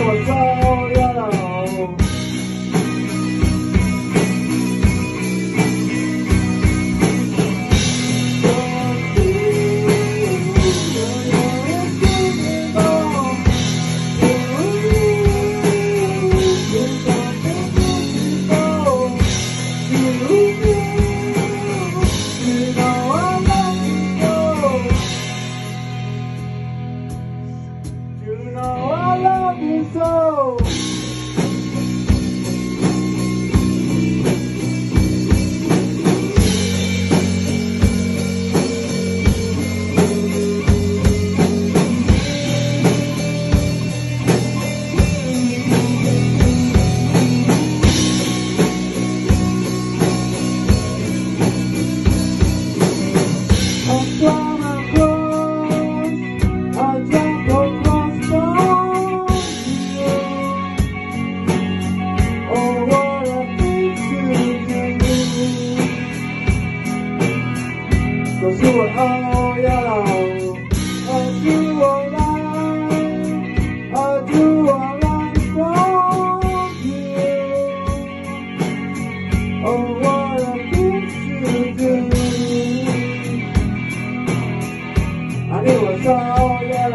Lord God. 我哦呀啦，啊救我啦，啊救我啦，Thank you. Oh what a thing to do. 啊你我哦呀啦。